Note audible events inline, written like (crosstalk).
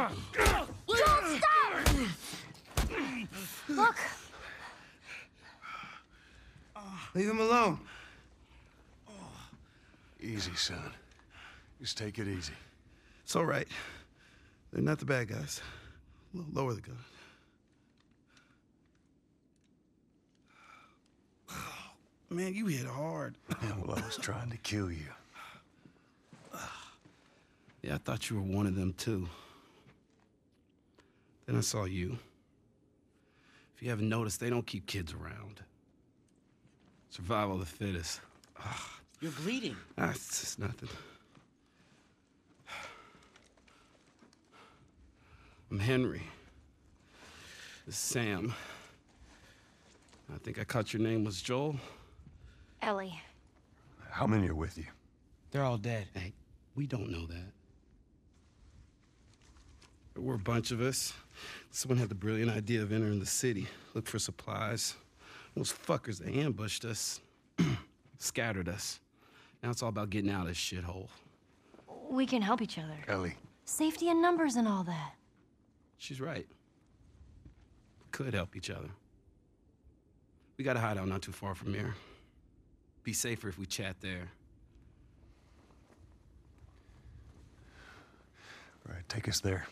Don't stop! Look! Leave him alone. Easy, son. Just take it easy. It's all right. They're not the bad guys. L lower the gun. (sighs) Man, you hit hard. (laughs) well, I was trying to kill you. Yeah, I thought you were one of them, too. Then I saw you. If you haven't noticed, they don't keep kids around. Survival of the fittest. (sighs) You're bleeding. Ah, it's just nothing. (sighs) I'm Henry. This is Sam. I think I caught your name was Joel. Ellie. How many are with you? They're all dead. Hey, we don't know that. There were a bunch of us. Someone had the brilliant idea of entering the city, look for supplies. Those fuckers, they ambushed us, (clears throat) scattered us. Now it's all about getting out of this shithole. We can help each other. Ellie, Safety in numbers and all that. She's right. We could help each other. We got a hideout not too far from here. Be safer if we chat there. all right, take us there.